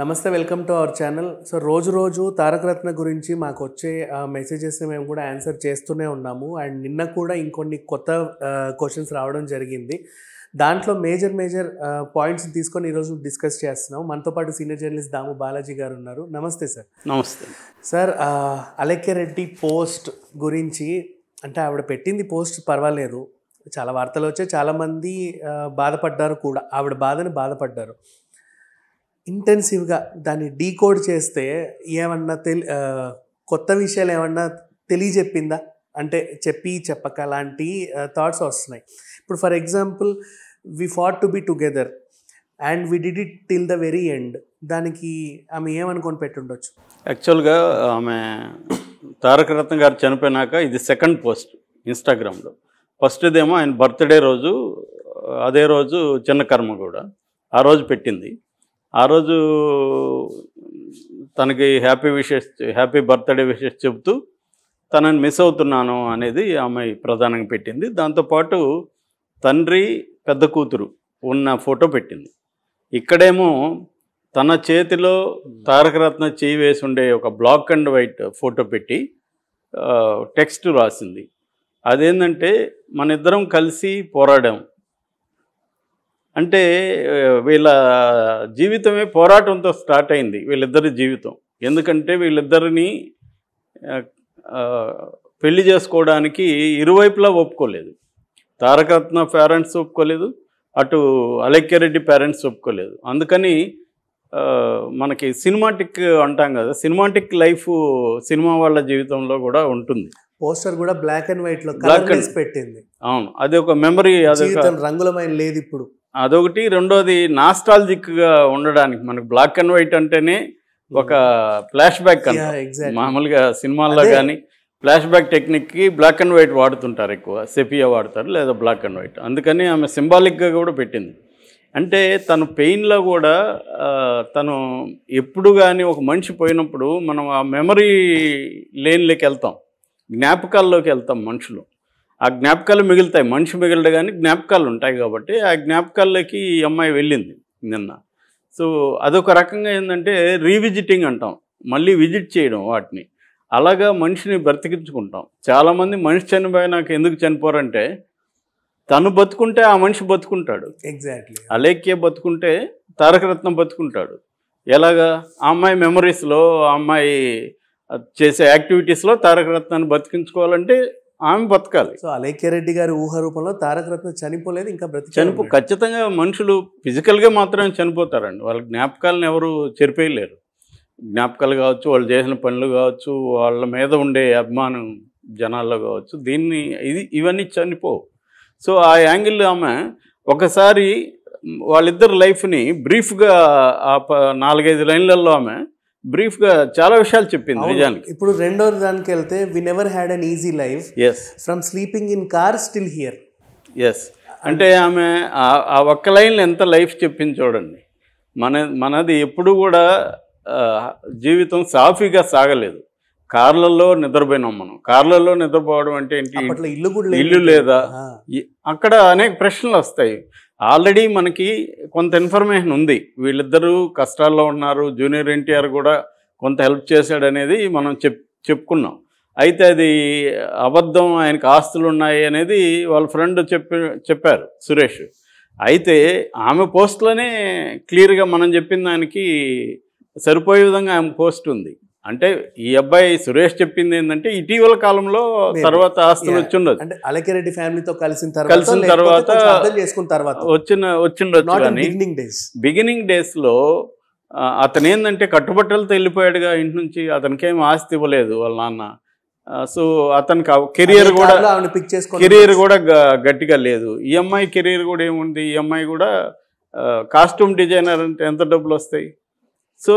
నమస్తే welcome to our channel. So రోజు రోజు తారకరత్న గురించి మాకు వచ్చే మెసేజెస్ని మేము కూడా ఆన్సర్ చేస్తూనే ఉన్నాము. అండ్ నిన్న కూడా ఇంకొన్ని కొత్త క్వశ్చన్స్ రావడం జరిగింది. దాంట్లో మేజర్ మేజర్ పాయింట్స్ తీసుకొని ఈరోజు డిస్కస్ చేస్తున్నాం మనతో పాటు సీనియర్ జర్నలిస్ట్ దాము బాలాజీ గారు ఉన్నారు. నమస్తే సార్ నమస్తే. సార్ అలెక్య రెడ్డి పోస్ట్ గురించి అంటే ఆవిడ పెట్టింది పోస్ట్ పర్వాలేదు. చాలా వార్తలు వచ్చాయి. చాలామంది బాధపడ్డారు కూడా. ఆవిడ బాధని బాధపడ్డారు. ఇంటెన్సివ్గా దాన్ని డీకోడ్ చేస్తే ఏమన్నా తెలి కొత్త విషయాలు ఏమన్నా తెలియజెప్పిందా? అంటే చెప్పి చెప్పక లాంటి థాట్స్ వస్తున్నాయి. ఇప్పుడు for example we fought to be together and we did it till the very end దానికి ఆమె ఏమనుకొని పెట్టుండొచ్చు? యాక్చువల్గా ఆమె తారక రత్న గారు చనిపోయినాక ఇది సెకండ్ పోస్ట్ ఇన్స్టాగ్రామ్లో ఫస్ట్దేమో ఆయన బర్త్డే రోజు అదే రోజు చిన్న కర్మ కూడా. ఆ రోజు పెట్టింది. ఆ రోజు తనకి happy wishes happy birthday wishes చెబుతూ తనని మిస్ అవుతున్నాను అనేది ఆమె ప్రధానంగా పెట్టింది. దాంతోపాటు తండ్రి పెద్ద కూతురు ఉన్న ఫోటో పెట్టింది. ఇక్కడేమో తన చేతిలో తారకరత్న చేయి వేసి ఉండే ఒక బ్లాక్ అండ్ వైట్ ఫోటో పెట్టి టెక్స్ట్ రాసింది. అదేంటంటే మన ఇద్దరం కలిసి పోరాడాం. అంటే వీళ్ళ జీవితమే పోరాటంతో స్టార్ట్ అయింది వీళ్ళిద్దరి జీవితం. ఎందుకంటే వీళ్ళిద్దరిని పెళ్ళి చేసుకోవడానికి ఇరువైపులా ఒప్పుకోలేదు. తారకరత్న పేరెంట్స్ ఒప్పుకోలేదు. అటు అలెక్యారెడ్డి పేరెంట్స్ ఒప్పుకోలేదు. అందుకని మనకి సినిమాటిక్ అంటాం కదా సినిమాటిక్ లైఫ్ సినిమా వాళ్ళ జీవితంలో కూడా ఉంటుంది. పోస్టర్ కూడా బ్లాక్ అండ్ వైట్లో కలర్ పెట్టింది. అవును అది ఒక మెమరీ రంగులమైన లేదు ఇప్పుడు. అదొకటి. రెండోది నాస్టాలజిక్గా ఉండడానికి మనకు బ్లాక్ అండ్ వైట్ అంటేనే ఒక ఫ్లాష్ బ్యాక్ మామూలుగా సినిమాల్లో. కానీ ఫ్లాష్ బ్యాక్ టెక్నిక్కి బ్లాక్ అండ్ వైట్ వాడుతుంటారు ఎక్కువ. సెపియా వాడతారు లేదా బ్లాక్ అండ్ వైట్ అందుకని ఆమె సింబాలిక్గా కూడా పెట్టింది. అంటే తను పెయిన్లో కూడా తను ఎప్పుడు కానీ ఒక మనిషి పోయినప్పుడు మనం ఆ మెమరీ లేన్లోకి వెళ్తాం. జ్ఞాపకాల్లోకి వెళ్తాం మనుషులు. ఆ జ్ఞాపకాలు మిగులుతాయి. మనిషి మిగలడు కానీ జ్ఞాపకాలు ఉంటాయి కాబట్టి ఆ జ్ఞాపకాల్లోకి ఈ అమ్మాయి వెళ్ళింది నిన్న. సో అదొక రకంగా ఏంటంటే రీవిజిటింగ్ అంటాం. మళ్ళీ విజిట్ చేయడం వాటిని. అలాగా మనిషిని బ్రతికించుకుంటాం. చాలామంది మనిషి చనిపోయినాక ఎందుకు చనిపోరంటే తను బతుకుంటే ఆ మనిషి బతుకుంటాడు. ఎగ్జాక్ట్లీ అలేఖ్య బతుకుంటే తారకరత్నం బతుకుంటాడు. ఎలాగా? ఆ అమ్మాయి మెమరీస్లో ఆ అమ్మాయి చేసే యాక్టివిటీస్లో తారకరత్నాన్ని బతికించుకోవాలంటే ఆమె బతకాలి. సో అలేఖ్య రెడ్డి గారి ఊహ రూపంలో తారక రత్న చనిపోలేదు ఇంకా బ్రతికి చనిపో ఖచ్చితంగా మనుషులు ఫిజికల్గా మాత్రమే చనిపోతారండి. వాళ్ళ జ్ఞాపకాలను ఎవరు చెరిపేయలేరు. జ్ఞాపకాలు కావచ్చు వాళ్ళు చేసిన పనులు కావచ్చు వాళ్ళ మీద ఉండే అభిమానం జనాల్లో కావచ్చు దీన్ని ఇది ఇవన్నీ చనిపోవు. సో ఆ యాంగిల్ ఆమె ఒకసారి వాళ్ళిద్దరు లైఫ్ని బ్రీఫ్గా ఆ నాలుగైదు లైన్లలో ఆమె బ్రీఫ్గా చాలా విషయాలు చెప్పింది నిజానికి. ఇప్పుడు రెండో దానికి వెళ్తే we never had an easy life as from sleeping in car still here as అంటే ఆమె ఆ- ఒక్క లైన్లో ఎంత లైఫ్ చెప్పింది చూడండి. మన మనది ఎప్పుడు కూడా జీవితం సాఫీగా సాగలేదు. కార్లలో నిద్రపోయినాం మనం. కార్లలో నిద్రపోవడం అంటే ఏంటి? ఇల్లు. ఇల్లు లేదా? అక్కడ అనేక ప్రశ్నలు వస్తాయి. ఆల్రెడీ మనకి కొంత ఇన్ఫర్మేషన్ ఉంది. వీళ్ళిద్దరూ కష్టాల్లో ఉన్నారు. జూనియర్ ఎన్టీఆర్ కూడా కొంత హెల్ప్ చేశాడనేది మనం చెప్ చెప్పుకున్నాం. అయితే అది అబద్ధం ఆయనకు ఆస్తులు ఉన్నాయి అనేది వాళ్ళ ఫ్రెండ్ చెప్పి చెప్పారు సురేష్. అయితే ఆమె పోస్ట్లోనే క్లియర్గా మనం చెప్పిన దానికి సరిపోయే విధంగా ఆమె పోస్ట్ ఉంది. అంటే ఈ అబ్బాయి సురేష్ చెప్పింది ఏంటంటే ఇటీవల కాలంలో. తర్వాత ఆస్తులు. వచ్చి ఉండదు అంటే అలేఖ్య రెడ్డి ఫ్యామిలీతో కలిసిన తర్వాత కలిసిన తర్వాత చేసుకున్న తర్వాత. వచ్చిన వచ్చిండొచ్చు కానీ బిగినింగ్ డేస్ డేస్లో అతను ఏంటంటే కట్టుబట్టలతో వెళ్ళిపోయాడుగా ఇంటి నుంచి అతనికేం ఆస్తి ఇవ్వలేదు వాళ్ళ నాన్న. సో అతనికి కెరియర్ కూడా కెరీర్ కూడా గట్టిగా లేదు. ఈ అమ్మాయి కెరీర్ కూడా ఏముంది? ఈ అమ్మాయి కూడా కాస్ట్యూమ్ డిజైనర్ అంటే ఎంత డబ్బులు వస్తాయి? సో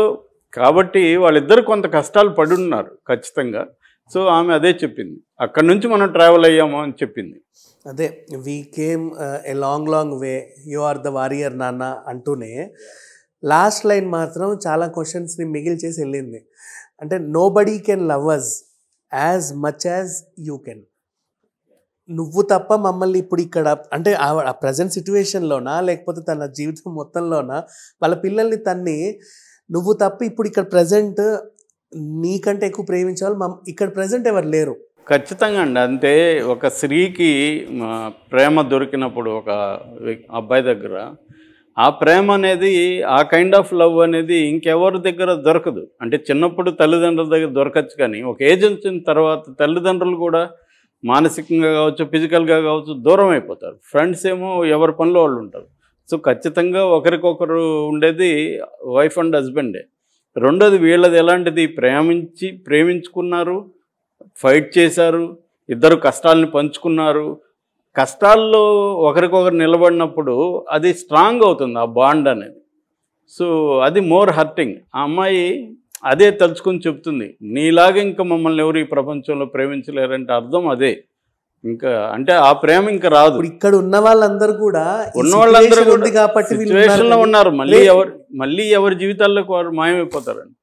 కాబట్టి వాళ్ళిద్దరు కొంత కష్టాలు పడున్నారు ఖచ్చితంగా. సో ఆమె అదే చెప్పింది. అక్కడి నుంచి మనం ట్రావెల్ అయ్యాము అని చెప్పింది. అదే we came a long long way you are the warrior నాన్న అంటూనే లాస్ట్ లైన్ మాత్రం చాలా క్వశ్చన్స్ని మిగిల్చేసి వెళ్ళింది. అంటే nobody can love us as much as you can నువ్వు తప్ప మమ్మల్ని ఇప్పుడు ఇక్కడ అంటే ఆ ప్రజెంట్ సిచ్యువేషన్లోనా లేకపోతే తన జీవితం మొత్తంలోనా వాళ్ళ పిల్లల్ని తన్ని నువ్వు తప్ప ఇప్పుడు ఇక్కడ ప్రజెంట్ నీకంటే ఎక్కువ ప్రేమించాలి మా ఇక్కడ ప్రజెంట్ ఎవరు లేరు. ఖచ్చితంగా అండి. అంటే ఒక స్త్రీకి మా, ప్రేమ దొరికినప్పుడు ఒక అబ్బాయి దగ్గర ఆ ప్రేమ అనేది ఆ కైండ్ ఆఫ్ లవ్ అనేది ఇంకెవరి దగ్గర దొరకదు. అంటే చిన్నప్పుడు తల్లిదండ్రుల దగ్గర దొరకచ్చు కానీ ఒక ఏజ్ వచ్చిన తర్వాత తల్లిదండ్రులు కూడా మానసికంగా కావచ్చు ఫిజికల్గా కావచ్చు దూరం అయిపోతారు. ఫ్రెండ్స్ ఏమో ఎవరి పనిలో వాళ్ళు ఉంటారు. సో ఖచ్చితంగా ఒకరికొకరు ఉండేది వైఫ్ అండ్ హస్బెండే. రెండోది వీళ్ళది ఎలాంటిది? ప్రేమించి ప్రేమించుకున్నారు ఫైట్ చేశారు ఇద్దరు కష్టాలని పంచుకున్నారు. కష్టాల్లో ఒకరికొకరు నిలబడినప్పుడు అది స్ట్రాంగ్ అవుతుంది ఆ బాండ్ అనేది. సో అది మోర్ హర్టింగ్. ఆ అమ్మాయి అదే తలుచుకొని చెప్తుంది నీలాగా ఇంకా మమ్మల్ని ఎవరు ఈ ప్రపంచంలో ప్రేమించలేరంటే అర్థం అదే. ఇంకా అంటే ఆ ప్రేమ ఇంకా రాదు. ఇక్కడ ఉన్న వాళ్ళందరూ కూడా ఉన్న వాళ్ళందరూ కూడా కాబట్టి ఉన్నారు మళ్ళీ. ఎవరు మళ్ళీ ఎవరి జీవితాల్లోకి వారు మాయమైపోతారండి.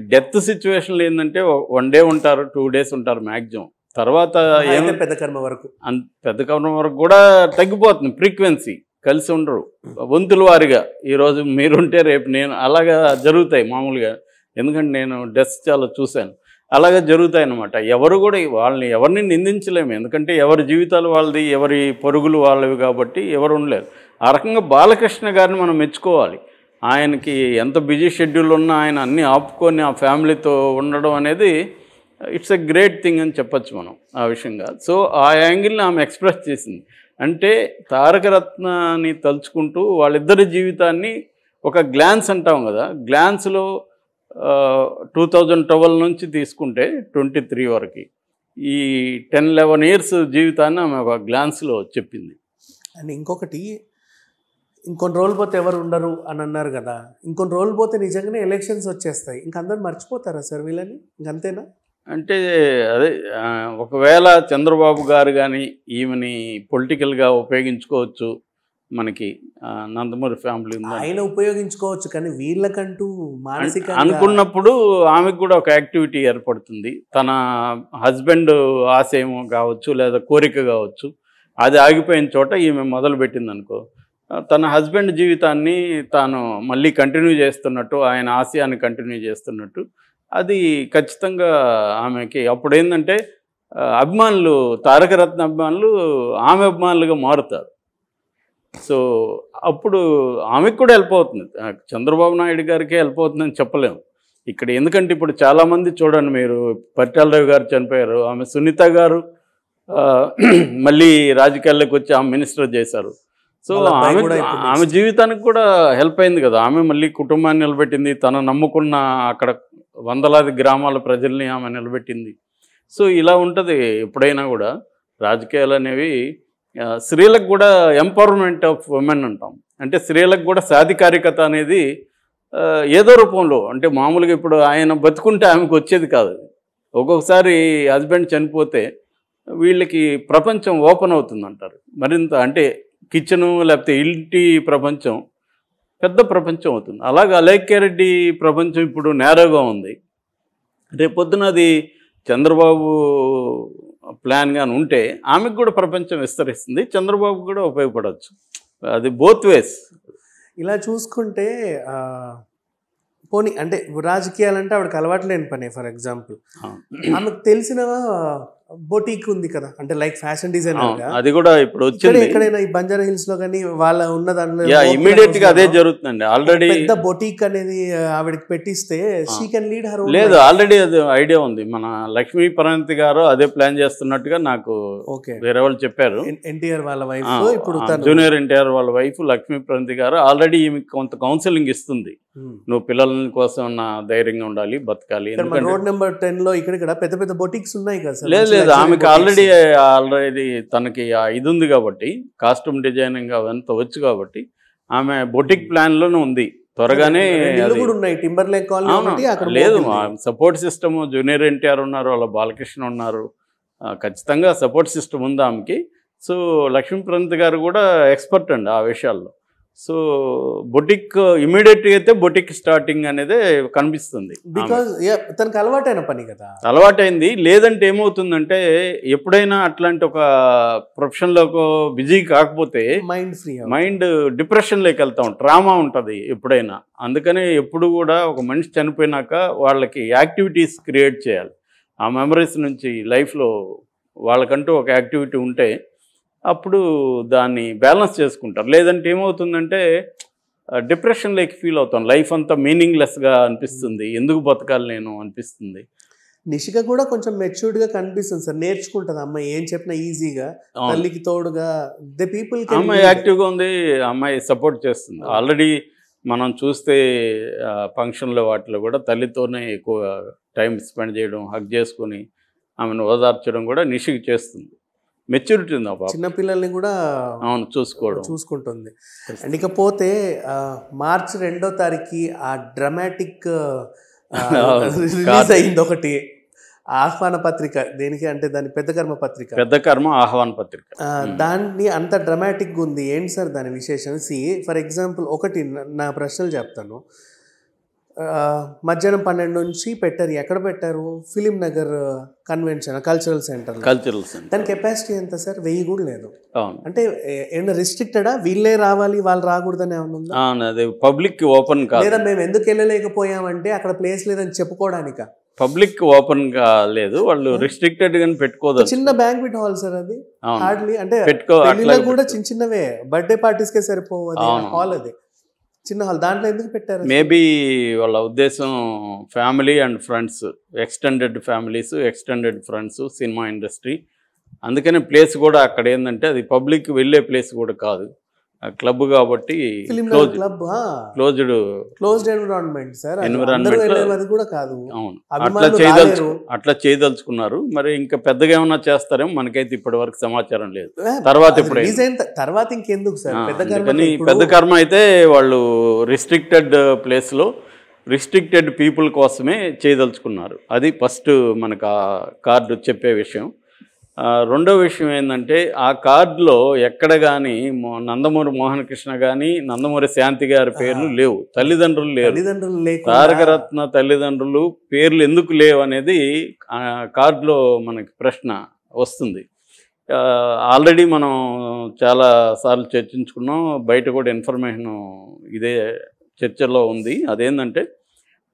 డెత్ సిచ్యువేషన్లో ఏంటంటే వన్ డే ఉంటారు టూ డేస్ ఉంటారు మ్యాక్సిమం తర్వాత. ఏం పెద్ద కర్మ వరకు. అంత పెద్ద కవనం వరకు కూడా తగ్గిపోతుంది. ఫ్రీక్వెన్సీ కలిసి ఉండరు. వంతుల వారిగా ఈరోజు మీరుంటే రేపు నేను అలాగా జరుగుతాయి మామూలుగా. ఎందుకంటే నేను డెత్ చాలా చూశాను. అలాగే జరుగుతాయి అన్నమాట ఎవరు కూడా వాళ్ళని ఎవరిని నిందించలేము. ఎందుకంటే ఎవరి జీవితాలు వాళ్ళది ఎవరి పరుగులు వాళ్ళవి కాబట్టి ఎవరు ఉండలేరు. ఆ రకంగా బాలకృష్ణ గారిని మనం మెచ్చుకోవాలి. ఆయనకి ఎంత బిజీ షెడ్యూల్ ఉన్నా ఆయన అన్నీ ఆపుకొని ఆ ఫ్యామిలీతో ఉండడం అనేది ఇట్స్ ఎ గ్రేట్ థింగ్ అని చెప్పొచ్చు మనం ఆ విషయంగా. సో ఆ యాంగిల్ని ఆమె ఎక్స్ప్రెస్ చేసింది. అంటే తారకరత్నాన్ని తలుచుకుంటూ వాళ్ళిద్దరి జీవితాన్ని ఒక గ్లాన్స్ అంటాం కదా. గ్లాన్స్లో టూ థౌజండ్ ట్వెల్వ్ నుంచి తీసుకుంటే ట్వంటీ త్రీ వరకు ఈ టెన్ లెవెన్ ఇయర్స్ జీవితాన్ని ఆమె ఒక గ్లాన్స్లో చెప్పింది. అండ్ ఇంకొకటి ఇంకొన్ని రోజులు పోతే ఎవరు ఉండరు అని అన్నారు కదా ఇంకొన్ని రోజులు పోతే నిజంగానే ఎలక్షన్స్ వచ్చేస్తాయి. ఇంక అందరు మర్చిపోతారా సార్ వీళ్ళని? ఇంకంతేనా అంటే అదే ఒకవేళ చంద్రబాబు గారు కానీ ఈమెని పొలిటికల్గా ఉపయోగించుకోవచ్చు మనకి నందమూరి ఫ్యామిలీ ఉందని ఆయన ఉపయోగించుకోవచ్చు కానీ వీళ్ళకంటూ మానసికంగా అనుకున్నప్పుడు ఆమెకు కూడా ఒక యాక్టివిటీ ఏర్పడుతుంది. తన హస్బెండ్ ఆశయం కావచ్చు లేదా కోరిక కావచ్చు అది ఆగిపోయిన చోట ఈమె మొదలుపెట్టింది అనుకో తన హస్బెండ్ జీవితాన్ని తాను మళ్ళీ కంటిన్యూ చేస్తున్నట్టు ఆయన ఆశయాన్ని కంటిన్యూ చేస్తున్నట్టు అది ఖచ్చితంగా ఆమెకి అప్పుడు ఏంటంటే అభిమానులు తారకరత్న అభిమానులు ఆమె అభిమానులుగా మారుతారు. సో అప్పుడు ఆమెకు కూడా హెల్ప్ అవుతుంది. చంద్రబాబు నాయుడు గారికి హెల్ప్ అవుతుందని చెప్పలేము. ఇక్కడ ఎందుకంటే ఇప్పుడు చాలామంది చూడండి మీరు పరిటాల రవి గారు చనిపోయారు ఆమె సునీత గారు మళ్ళీ రాజకీయాల్లోకి వచ్చి ఆమె మినిస్టర్ చేశారు. సో ఆమె ఆమె జీవితానికి కూడా హెల్ప్ అయింది కదా. ఆమె మళ్ళీ కుటుంబాన్ని నిలబెట్టింది తను నమ్ముకున్న అక్కడ వందలాది గ్రామాల ప్రజల్ని ఆమె నిలబెట్టింది. సో ఇలా ఉంటుంది ఎప్పుడైనా కూడా. రాజకీయాలు అనేవి స్త్రీలకు కూడా ఎంపవర్మెంట్ ఆఫ్ ఉమెన్ అంటాం. అంటే స్త్రీలకు కూడా సాధికారికత అనేది ఏదో రూపంలో అంటే మామూలుగా ఇప్పుడు ఆయన బతుకుంటే ఆమెకు వచ్చేది కాదు ఒక్కొక్కసారి హస్బెండ్ చనిపోతే వీళ్ళకి ప్రపంచం ఓపెన్ అవుతుంది అంటారు మరింత అంటే కిచెను లేకపోతే ఇంటి ప్రపంచం పెద్ద ప్రపంచం అవుతుంది. అలాగే అలేఖ్యారెడ్డి ప్రపంచం ఇప్పుడు నేరోగా ఉంది. రేపొద్దున అది చంద్రబాబు ప్లాన్గా ఉంటే ఆమెకు కూడా ప్రపంచం విస్తరిస్తుంది చంద్రబాబు కూడా ఉపయోగపడవచ్చు అది బోత్ వేస్ ఇలా చూసుకుంటే పోనీ అంటే రాజకీయాలు అంటే ఆవిడకి అలవాటు లేని పని ఫర్ ఎగ్జాంపుల్ ఆమెకు తెలిసిన బొటీక్ ఉంది కదా. అంటే లైక్ ఫ్యాషన్ డిజైనర్గా. అది కూడా ఇప్పుడు వచ్చింది. ఎక్కడైనా ఈ బంజారా హిల్స్లో కానీ వాళ్ళ ఉన్న లోపల ఇమీడియట్గా అదే జరుగుతుందండి. ఆల్రెడీ పెద్ద బొటీక్ అనేది ఆవిడకి పెట్టిస్తే షీ కెన్ లీడ్ హర్ లేదు ఆల్రెడీ అది ఐడియా ఉంది. మన లక్ష్మీ పరంతి గారు అదే ప్లాన్ చేస్తున్నట్టుగా నాకు ఓకే. వేరే వాళ్ళు చెప్పారు. ఎన్టీఆర్ వాళ్ళ వైఫ్ ఇప్పుడు జూనియర్ ఎన్టీఆర్ వాళ్ళ వైఫ్ లక్ష్మీ ప్రంతి గారు ఆల్రెడీ ఈమెకి కొంత కౌన్సిలింగ్ ఇస్తుంది. ఉమ్. నువ్వు పిల్లల కోసం నా ధైర్యంగా ఉండాలి బతకాలి. రోడ్ నెంబర్ టెన్లో ఇక్కడ పెద్ద పెద్ద బొటిక్స్ ఉన్నాయి కదా సార్. లేదు లేదు. ఆమెకి. ఆల్రెడీ ఆల్రెడీ తనకి ఆ ఇది ఉంది కాబట్టి కాస్ట్యూమ్ డిజైనింగ్ అవంతా వచ్చు కాబట్టి ఆమె బొటిక్ ప్లాన్లోనే ఉంది. త్వరగానే లేదు సపోర్ట్ సిస్టమ్ జూనియర్ ఎన్టీఆర్ ఉన్నారు వాళ్ళ బాలకృష్ణ ఉన్నారు. ఖచ్చితంగా సపోర్ట్ సిస్టమ్ ఉంది ఆమెకి. సో లక్ష్మీప్రంత్ గారు కూడా ఎక్స్పర్ట్ అండి ఆ విషయాల్లో సో బొటిక్ ఇమీడియట్గా అయితే బొటిక్ స్టార్టింగ్ అనేది కనిపిస్తుంది. బికాజ్ తనకు అలవాటైన పని కదా. అలవాటైంది. లేదంటే ఏమవుతుందంటే ఎప్పుడైనా అట్లాంటి ఒక ప్రొఫెషన్లోకి బిజీ కాకపోతే మైండ్ ఫ్రీ మైండ్ డిప్రెషన్లోకి వెళ్తాం ట్రామా ఉంటుంది ఎప్పుడైనా. అందుకనే ఎప్పుడు కూడా ఒక మనిషి చనిపోయినాక వాళ్ళకి యాక్టివిటీస్ క్రియేట్ చేయాలి. ఆ మెమరీస్ నుంచి లైఫ్లో వాళ్ళకంటూ ఒక యాక్టివిటీ ఉంటే అప్పుడు దాన్ని బ్యాలెన్స్ చేసుకుంటారు. లేదంటే ఏమవుతుందంటే డిప్రెషన్లోకి ఫీల్ అవుతాం. లైఫ్ అంతా మీనింగ్లెస్గా అనిపిస్తుంది. ఎందుకు బతకాలి నేను అనిపిస్తుంది. నిషిక కూడా కొంచెం మెచ్యూర్డ్గా కనిపిస్తుంది సార్. నేర్చుకుంటది. అమ్మాయి ఏం చెప్పినా ఈజీగా. తల్లికి తోడుగా ద పీపుల్ అమ్మాయి యాక్టివ్గా ఉంది. అమ్మాయి సపోర్ట్ చేస్తుంది. ఆల్రెడీ మనం చూస్తే ఫంక్షన్లో వాటిలో కూడా తల్లితోనే ఎక్కువ టైం స్పెండ్ చేయడం హక్ చేసుకొని ఆమెను ఓదార్చడం కూడా నిషికి చేస్తుంది. మెచ్యూరిటీ ఉంది చిన్న పిల్లల్ని కూడా అవును చూసుకోవడం. చూసుకుంటుంది. అండ్ ఇకపోతే మార్చ్ రెండో తారీఖు ఆ డ్రమాటిక్. రిలీజ్ అయింది ఒకటి. ఆహ్వాన పత్రిక. దేనికి అంటే దాని పెద్ద కర్మ పత్రిక. పెద్ద కర్మ ఆహ్వాన పత్రిక. దాన్ని అంత డ్రమాటిక్గా ఉంది. ఏంటి సార్ దాని విశేషం? సి ఫర్ ఎగ్జాంపుల్ ఒకటి నా- ప్రశ్నలు చెప్తాను. మధ్యాహ్నం పన్నెండు నుంచి పెట్టారు. ఎక్కడ పెట్టారు? Film Nagar convention cultural centre cultural centre దాని కెపాసిటీ ఎంత సార్? వెయ్యి కూడా లేదు. అంటే ఏ- ఏమన్నా రిస్ట్రిక్టెడా వీళ్ళే రావాలి వాళ్ళు రాకూడదని ఏమన్నా అది పబ్లిక్ ఓపెన్ కాదు. లేదా మేము ఎందుకు వెళ్ళలేకపోయామంటే అక్కడ ప్లేస్ లేదని చెప్పుకోవడానిక? పబ్లిక్ ఓపెన్గా లేదు. వాళ్ళు రిస్ట్రిక్టెడ్ గాని పెట్టుకోదు చిన్న బ్యాంక్వెట్ హాల్ సార్ అది. హార్డ్లీ అంటే పెట్టుకో కూడా చిన్న చిన్నవే. బర్త్డే పార్టీస్ కే సరిపోవు అది అవును. హాల్ అది. చిన్న హాల్ దాంట్లో ఎందుకు పెట్టారు మేబీ వాళ్ళ ఉద్దేశం family and friends extended families extended friends cinema industry. అందుకనే ప్లేస్ కూడా అక్కడ ఏంటంటే అది పబ్లిక్ వెళ్ళే ప్లేస్ కూడా కాదు. క్లబ్ కాబట్టి క్లోజ్డ్ క్లోజ్డ్ ఎన్విరాన్మెంట్ సార్ లో- వెళ్ళేది కూడా కాదు. అవును. అట్లా చేయదలుచు. అట్లా చేయదలుచుకున్నారు. మరి ఇంకా పెద్దగా ఏమన్నా చేస్తారేమో మనకైతే ఇప్పటి వరకు సమాచారం లేదు. తర్వాత త- తర్వాత ఇంకెందుకు సార్ పెద్ద కర్మ ఇప్పుడు అయితే వాళ్ళు రిస్ట్రిక్టెడ్ ప్లేస్లో రిస్ట్రిక్టెడ్ పీపుల్ కోసమే చేయదలుచుకున్నారు. అది ఫస్ట్ మనకు ఆ కార్డు చెప్పే విషయం. రెండో విషయం ఏంటంటే ఆ కార్డులో ఎక్కడ కానీ నందమూరి మోహన్ కృష్ణ కానీ నందమూరి శాంతి గారి పేర్లు లేవు. తల్లిదండ్రులు లేరు. తల్లిదండ్రులు లేకుండా తారకరత్న తల్లిదండ్రులు పేర్లు ఎందుకు లేవు అనేది ఆ కార్డులో మనకి ప్రశ్న వస్తుంది. ఆల్రెడీ మనం చాలా సార్లు చర్చించుకున్నాం. బయట కూడా ఇన్ఫర్మేషన్ ఇదే చర్చలో ఉంది. అదేంటంటే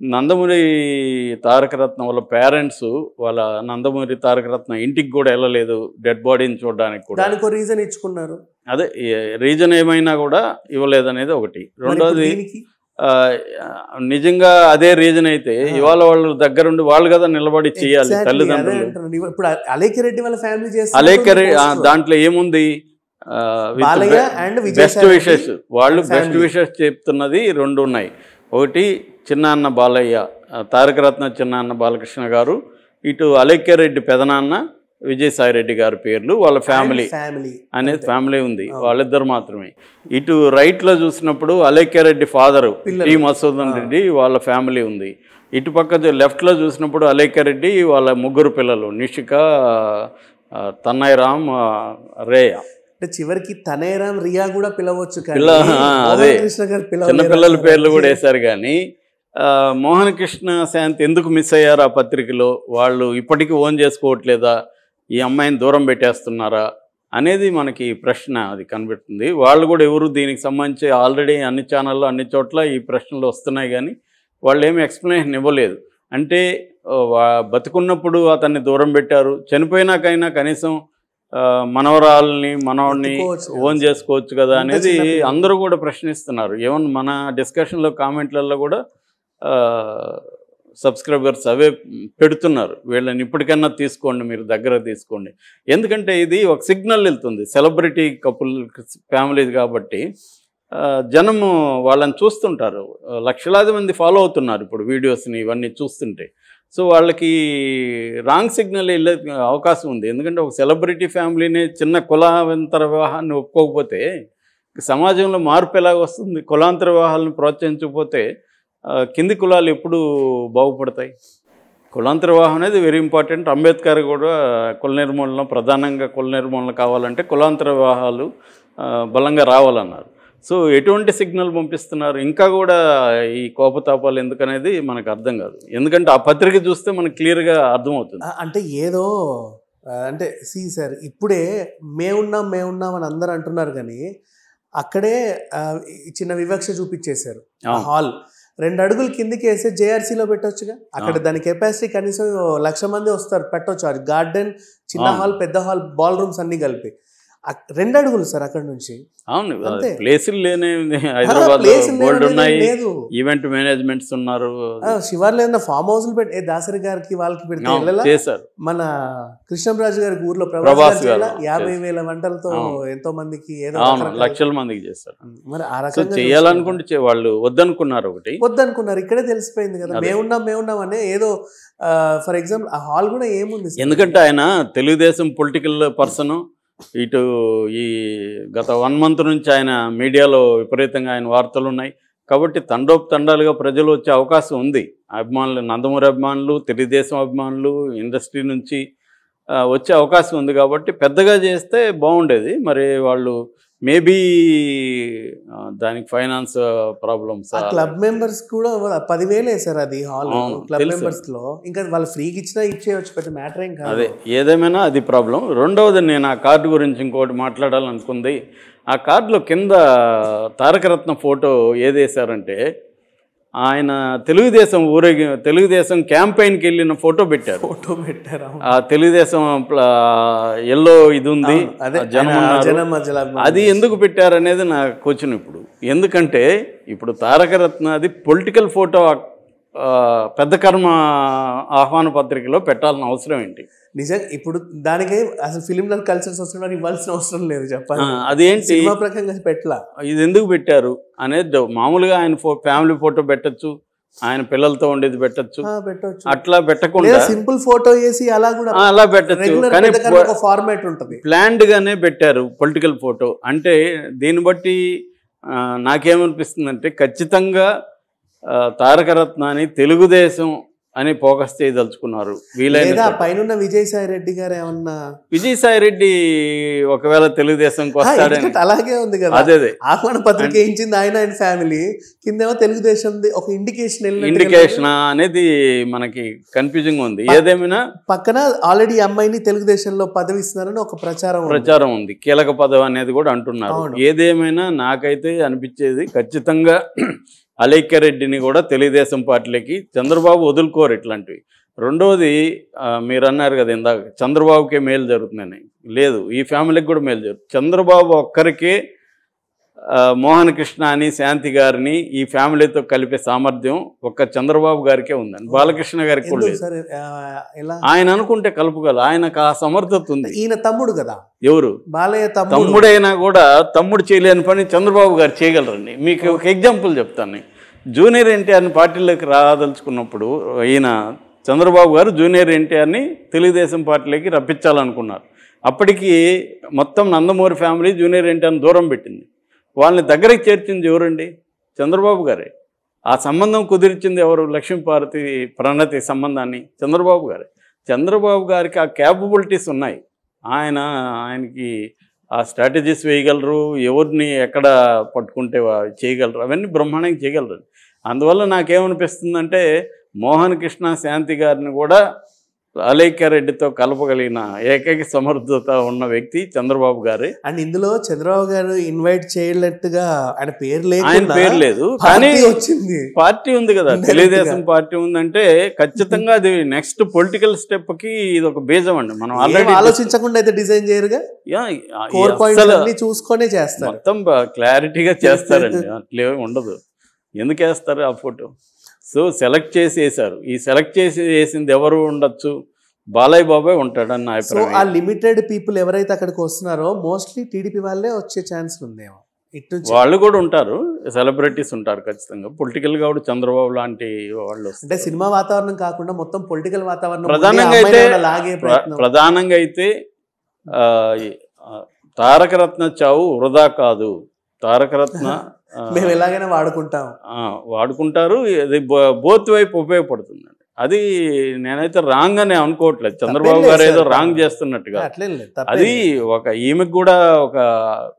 నందమూరి తారకరత్న వాళ్ళ పేరెంట్స్ వాళ్ళ నందమూరి తారకరత్న ఇంటికి కూడా వెళ్ళలేదు డెడ్ బాడీని చూడడానికి కూడా. దానికి రీజన్ ఇచ్చుకున్నారు. అదే రీజన్ ఏమైనా కూడా ఇవ్వలేదనేది ఒకటి. మరి ఇప్పుడు రెండోది నిజంగా అదే రీజన్ అయితే. ఇవాళ వాళ్ళు దగ్గరుండి వాళ్ళు కదా నిలబడి చేయాలి తల్లిదండ్రులు. అంటున్నాను. ఇవ- ఇప్పుడు అలేఖ రెడ్డి వాళ్ళ ఫ్యామిలీ అలేకరి ఆ, దాంట్లో ఏముంది? Best wishes. వాళ్ళు బెస్ట్. విషెస్ చెప్తున్నది రెండు ఉన్నాయి. ఒకటి చిన్నాన్న బాలయ్య తారకరత్న చిన్నాన్న బాలకృష్ణ గారు ఇటు అలేఖ్యారెడ్డి పెదనాన్న విజయసాయి రెడ్డి గారి పేర్లు వాళ్ళ ఫ్యామిలీ అనేది ఫ్యామిలీ ఉంది. వాళ్ళిద్దరు మాత్రమే ఇటు రైట్లో చూసినప్పుడు అలేఖ్యారెడ్డి ఫాదర్. టి మసూదన్ రెడ్డి వాళ్ళ ఫ్యామిలీ ఉంది ఇటు పక్క లెఫ్ట్లో చూసినప్పుడు అలేఖ్యారెడ్డి వాళ్ళ ముగ్గురు పిల్లలు నిషిక తన్నయ్య రామ్ రేయ అంటే చివరికి తనేరాం రియా కూడా పిలవచ్చు అదే. కృష్ణ గారు పిలవలేరు చిన్నపిల్లల. పేర్లు కూడా వేశారు కానీ మోహన్ కృష్ణ శాంతి ఎందుకు మిస్ అయ్యారు ఆ పత్రికలో? వాళ్ళు ఇప్పటికీ ఓన్ చేసుకోవట్లేదా? ఈ అమ్మాయిని దూరం పెట్టేస్తున్నారా? అనేది మనకి ప్రశ్న అది కనిపెడుతుంది. వాళ్ళు కూడా ఎవరు దీనికి సంబంధించి ఆల్రెడీ అన్ని ఛానల్లో అన్ని చోట్ల ఈ ప్రశ్నలు వస్తున్నాయి కానీ వాళ్ళు ఏమి ఎక్స్ప్లెనేషన్ ఇవ్వలేదు. అంటే బతుకున్నప్పుడు అతన్ని దూరం పెట్టారు. చనిపోయినాకైనా కనీసం మనవరాల్ని మనవాడిని ఓన్. చేసుకోవచ్చు కదా అనేది. అందరూ కూడా ప్రశ్నిస్తున్నారు. ఈవెన్ మన డిస్కషన్లో కామెంట్లలో కూడా సబ్స్క్రైబర్స్ అవే పెడుతున్నారు. వీళ్ళని ఇప్పటికన్నా తీసుకోండి మీరు దగ్గర తీసుకోండి. ఎందుకంటే ఇది ఒక సిగ్నల్ వెళ్తుంది. సెలబ్రిటీ కపుల్ ఫ్యామిలీ కాబట్టి జనము వాళ్ళని చూస్తుంటారు. లక్షలాది మంది ఫాలో అవుతున్నారు ఇప్పుడు వీడియోస్ని ఇవన్నీ చూస్తుంటే. సో వాళ్ళకి రాంగ్ సిగ్నల్ వెళ్ళే అవకాశం ఉంది. ఎందుకంటే ఒక సెలబ్రిటీ ఫ్యామిలీని చిన్న కులాంతర వివాహాన్ని ఒప్పుకోకపోతే సమాజంలో మార్పు ఎలాగ వస్తుంది కులాంతర వివాహాలను ప్రోత్సహించకపోతే కింది కులాలు ఎప్పుడు బాగుపడతాయి. కులాంతర వివాహం అనేది వెరీ ఇంపార్టెంట్ అంబేద్కర్ కూడా కుల నిర్మూలన ప్రధానంగా కుల నిర్మూలన కావాలంటే కులాంతర వివాహాలు బలంగా రావాలన్నారు. సో ఎటువంటి సిగ్నల్ పంపిస్తున్నారు? ఇంకా కూడా ఈ కోపతాపాలు ఎందుకనేది మనకు అర్థం కాదు. ఎందుకంటే ఆ పత్రిక చూస్తే మనకు క్లియర్గా అర్థమవుతుంది. అంటే ఏదో అంటే సి సార్ ఇప్పుడే మేమున్నాం మేమున్నాం అని అందరూ అంటున్నారు కానీ అక్కడే చిన్న వివక్ష చూపించేశారు. హాల్. రెండు అడుగులు కిందికి వేస్తే జేఆర్సీలో పెట్టొచ్చుగా అక్కడ. దాని కెపాసిటీ కనీసం లక్ష మంది వస్తారు పెట్టొచ్చు గార్డెన్ చిన్న. హాల్ పెద్ద హాల్ బాల్ రూమ్స్ అన్ని కలిపి రెండు అడుగులు సార్ అక్కడ నుంచి అవును. ప్లేసులు లేని హైదరాబాద్ ఉన్నాయి ఈవెంట్ మేనేజ్మెంట్స్ ఉన్నారు శివార్లో ఏదైనా ఫామ్ హౌస్లు పెట్టి దాసరి గారికి వాళ్ళకి పెడితే మన కృష్ణంరాజు గారికి ఊర్లో ప్రభాస్ గారు గారు? యాభై. వేల వంటలతో. ఎంతో మందికి ఏదో లక్షల మందికి చేశారు మరి ఆ రకంగా చేయాలనుకుంటే వాళ్ళు వద్దనుకున్నారు ఒకటి వద్దనుకున్నారు ఇక్కడే తెలిసిపోయింది కదా. మేమున్నాం మేమున్నాం అనే ఏదో ఫర్ ఎగ్జాంపుల్ ఆ హాల్ కూడా ఏముంది? ఎందుకంటే ఆయన తెలుగుదేశం పొలిటికల్ పర్సన్ ఇటు ఈ గత వన్ మంత్ నుంచి ఆయన మీడియాలో విపరీతంగా ఆయన వార్తలు ఉన్నాయి. కాబట్టి తండోపు తండాలుగా ప్రజలు వచ్చే అవకాశం ఉంది. అభిమానులు నందమూరి అభిమానులు తెలుగుదేశం అభిమానులు ఇండస్ట్రీ నుంచి వచ్చే అవకాశం ఉంది కాబట్టి పెద్దగా చేస్తే బాగుండేది. మరి వాళ్ళు మేబీ దానికి ఫైనాన్స్ ప్రాబ్లమ్స్ క్లబ్ మెంబర్స్ కూడా పదివేలు వేసారు అది హాల్. క్లబ్. మెంబర్స్లో ఇంకా వాళ్ళు ఫ్రీకి ఇచ్చినా ఇచ్చేయచ్చు పెద్ద మ్యాటర్ ఏం కాదు. అదే ఏదేమైనా అది ప్రాబ్లం రెండవది నేను ఆ కార్డు గురించి ఇంకోటి మాట్లాడాలనుకుంది. ఆ కార్డులో కింద తారకరత్న ఫోటో ఏదేశారంటే ఆయన తెలుగుదేశం ఊరేగి తెలుగుదేశం క్యాంపెయిన్కి వెళ్ళిన ఫోటో పెట్టారు. ఫోటో పెట్టారు. ఆ తెలుగుదేశం ఎల్లో ఇది ఉంది అదే ఎందుకు పెట్టారనేది నా క్వశ్చన్ ఇప్పుడు. ఎందుకంటే ఇప్పుడు తారకరత్న అది పొలిటికల్ ఫోటో పెద్ద కర్మ ఆహ్వాన పత్రికలో పెట్టాల్సిన అవసరం ఏంటి? నిజంగా ఇప్పుడు దానికి అసలు ఫిలిం కల్చర్స్ వస్తున్నారు ఇవ్వాల్సిన అవసరం లేదు చెప్పాలి. అదేంటి? ప్రకంగా పెట్టలా? ఇది ఎందుకు పెట్టారు? అనేది మామూలుగా ఆయన ఫ్యామిలీ ఫోటో పెట్టచ్చు ఆయన పిల్లలతో ఉండేది పెట్టచ్చు. పెట్టొచ్చు. అట్లా పెట్టకుండా సింపుల్ ఫోటో వేసి అలా కూడా అలా పెట్టచ్చు. కానీ ఫార్మాట్ ఉంటది. ప్లాన్డ్ గానే పెట్టారు పొలిటికల్ ఫోటో. అంటే దీన్ని బట్టి ఆ, నాకేమనిపిస్తుందంటే ఖచ్చితంగా తారకరత్నాన్ని తెలుగుదేశం అని ఫోకస్ చేయదలుచుకున్నారు. వీలైన పైన విజయసాయి రెడ్డి గారు ఏమన్నా విజయసాయి రెడ్డి ఒకవేళ తెలుగుదేశంకి వస్తాడని అలాగే ఉంది కదా. అదే అదే. ఆహ్వాన పత్రిక ఇచ్చింది ఆయన ఆయన ఫ్యామిలీ. కిందేమో తెలుగుదేశం ఒక ఇండికేషన్ ఇండికేషన్ అనేది మనకి కన్ఫ్యూజింగ్ ఉంది. ఏదేమైనా పక్కన ఆల్రెడీ అమ్మాయిని తెలుగుదేశంలో పదవి ఇస్తున్నారని ఒక ప్రచారం. ప్రచారం ఉంది. కీలక పదవి అనేది కూడా అంటున్నారు. ఏదేమైనా నాకైతే అనిపించేది ఖచ్చితంగా అలైక్యారెడ్డిని కూడా తెలుగుదేశం పార్టీలకి చంద్రబాబు వదులుకోరు ఇట్లాంటివి. రెండవది మీరు అన్నారు కదా ఇందాక చంద్రబాబుకే మేలు జరుగుతుందని. లేదు ఈ ఫ్యామిలీకి కూడా మేలు జరుగుతుంది చంద్రబాబు ఒక్కరికే మోహన్ కృష్ణ అని శాంతి గారిని ఈ ఫ్యామిలీతో కలిపే సామర్థ్యం ఒక్క చంద్రబాబు గారికే ఉందని బాలకృష్ణ గారికి ఆయన అనుకుంటే కలుపుగల ఆయనకు ఆ సమర్థత ఉంది. ఈయన తమ్ముడు కదా? ఎవరు? బాలయ్య తమ్ముడు. తమ్ముడైనా కూడా తమ్ముడు చేయలేని పని చంద్రబాబు గారు చేయగలరండి. మీకు ఒక ఎగ్జాంపుల్ చెప్తాను. జూనియర్ ఎన్టీఆర్ని పార్టీలోకి రాదలుచుకున్నప్పుడు ఈయన చంద్రబాబు గారు జూనియర్ ఎన్టీఆర్ని తెలుగుదేశం పార్టీలోకి రప్పించాలనుకున్నారు. అప్పటికి మొత్తం నందమూరి ఫ్యామిలీ జూనియర్ ఎన్టీఆర్ని దూరం పెట్టింది. వాళ్ళని దగ్గరికి చేర్చింది ఎవరండి? చంద్రబాబు గారే. ఆ సంబంధం కుదిర్చింది ఎవరు? లక్ష్మీపార్వతి ప్రణతి సంబంధాన్ని చంద్రబాబు గారే. చంద్రబాబు గారికి ఆ క్యాపబిలిటీస్ ఉన్నాయి. ఆయన ఆయనకి ఆ స్ట్రాటజీస్ వేయగలరు ఎవరిని ఎక్కడ పట్టుకుంటే చేయగలరు అవన్నీ బ్రహ్మాండంగా చేయగలరు అందువల్ల నాకేమనిపిస్తుందంటే మోహన్ కృష్ణ శాంతి గారిని కూడా అలేఖ్యారెడ్డితో కలపగలిగిన ఏకైక సమర్థత ఉన్న వ్యక్తి చంద్రబాబు గారే. అండ్ ఇందులో చంద్రబాబు గారు ఇన్వైట్ చేయనట్టుగా ఆయన పేరు ఆయన లేకుండా పేరు లేదు కానీ వచ్చింది. పార్టీ ఉంది కదా. తెలుగుదేశం పార్టీ ఉందంటే ఖచ్చితంగా అది నెక్స్ట్ పొలిటికల్ స్టెప్కి ఇది ఒక బీజం అండి. మనం ఆల్రెడీ ఆలోచించకుండా అయితే డిజైన్ చేయరుగా? చూసుకొనే చేస్తారు. మొత్తం క్లారిటీగా చేస్తారండి. అట్లే ఉండదు. ఎందుకు వేస్తారు ఆ ఫోటో సో సెలెక్ట్ చేసి వేశారు ఈ సెలెక్ట్ చేసి వేసింది ఎవరు ఉండొచ్చు? బాలయ్య బాబాయ్ ఉంటాడని నా సో ఆ అభిప్రాయం లిమిటెడ్ పీపుల్ ఎవరైతే అక్కడికి వస్తున్నారో మోస్ట్లీ టీడీపీ వాళ్ళే వచ్చే ఛాన్స్ ఉందేమో. ఇటు వాళ్ళు కూడా ఉంటారు. సెలబ్రిటీస్ ఉంటారు ఖచ్చితంగా. పొలిటికల్గా కూడా చంద్రబాబు లాంటి వాళ్ళు అంటే సినిమా వాతావరణం కాకుండా మొత్తం పొలిటికల్ వాతావరణం ప్రధానంగా అయితే ప్రధానంగా అయితే తారకరత్న చావు వృధా కాదు. తారకరత్న మేము ఎలాగైనా వాడుకుంటాం. వాడుకుంటారు. బో- బోత్ వైపు ఉపయోగపడుతుందండి. అది నేనైతే రాంగ్ అని అనుకోవట్లేదు. చంద్రబాబు గారు ఏదో. రాంగ్ చేస్తున్నట్టుగా. అది. ఒక ఈమెకు కూడా ఒక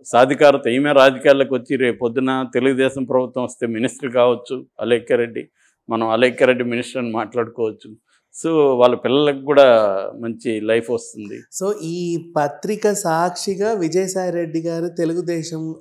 సాధికారత ఈమె రాజకీయాల్లోకి వచ్చి రేపు పొద్దున తెలుగుదేశం ప్రభుత్వం వస్తే మినిస్టర్ కావచ్చు అలేఖ్యారెడ్డి. మనం అలేఖ్యారెడ్డి మినిస్టర్ అని మాట్లాడుకోవచ్చు. సో వాళ్ళ పిల్లలకు కూడా మంచి లైఫ్ వస్తుంది. సో ఈ పత్రిక సాక్షిగా విజయసాయి రెడ్డి గారు తెలుగుదేశం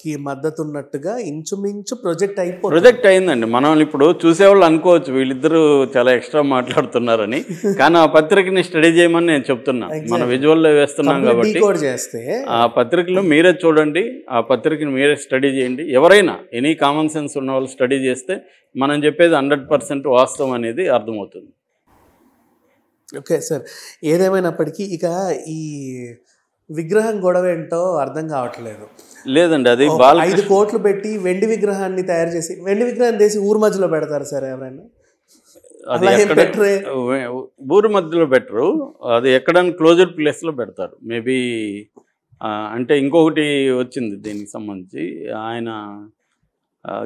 కి మద్దతు ఉన్నట్టుగా ఇంచుమించు ప్రొజెక్ట్ అయిపోతుంది. ప్రొజెక్ట్ అయిందండి. మనం ఇప్పుడు చూసేవాళ్ళు అనుకోవచ్చు వీళ్ళిద్దరూ చాలా ఎక్స్ట్రా మాట్లాడుతున్నారని. కానీ ఆ పత్రికని స్టడీ చేయమని నేను చెప్తున్నా. మన. విజువల్లో వేస్తున్నాం కాబట్టి చేస్తే ఆ పత్రికలు మీరే చూడండి ఆ పత్రికను మీరే స్టడీ చేయండి. ఎవరైనా ఎనీ కామన్ సెన్స్ ఉన్న వాళ్ళు స్టడీ చేస్తే మనం చెప్పేది హండ్రెడ్ పర్సెంట్ వాస్తవం అనేది అర్థమవుతుంది. Okay sir. ఏదేమైనప్పటికీ ఇక ఈ విగ్రహం గొడవ ఏంటో అర్థం కావట్లేదు. లేదండి అది ఐదు కోట్లు పెట్టి వెండి విగ్రహాన్ని తయారు చేసి వెండి విగ్రహం తీసి ఊరు మధ్యలో పెడతారు సార్ ఎవరైనా? అది? ఊరు మధ్యలో పెట్టరు. అది ఎక్కడైనా క్లోజ్డ్ ప్లేస్లో పెడతారు. మేబీ అంటే ఇంకొకటి వచ్చింది దీనికి సంబంధించి. ఆయన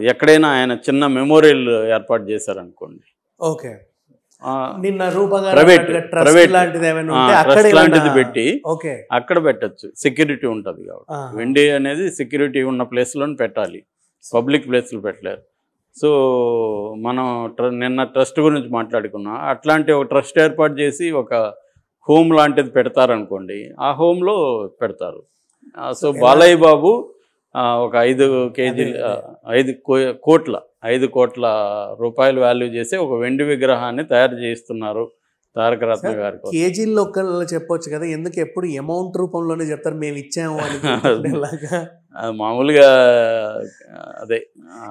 ఎక్కడైనా ఆయన చిన్న మెమోరియల్ ఏర్పాటు చేశారనుకోండి. ఓకే. నిన్న. లాంటిది పెట్టి ఓకే. అక్కడ పెట్టచ్చు. సెక్యూరిటీ ఉంటుంది కాబట్టి. వెండి అనేది సెక్యూరిటీ ఉన్న ప్లేస్లోనే పెట్టాలి. పబ్లిక్ ప్లేస్లో పెట్టలేరు. సో మనం నిన్న ట్రస్ట్ గురించి మాట్లాడుకున్నాం అట్లాంటి ఒక ట్రస్ట్ ఏర్పాటు చేసి ఒక హోమ్ లాంటిది పెడతారనుకోండి ఆ హోమ్లో పెడతారు. సో బాలయ్య బాబు ఒక ఐదు కేజీ. ఐదు కో- కోట్ల ఐదు కోట్ల రూపాయలు వాల్యూ చేసి ఒక వెండి విగ్రహాన్ని తయారు చేయిస్తున్నారు తారక రత్న గారి. కేజీల్లో ఒక్కళ్ళు చెప్పొచ్చు కదా ఎందుకు ఎప్పుడు అమౌంట్ రూపంలోనే చెప్తారు మేము ఇచ్చాము అని మామూలుగా అదే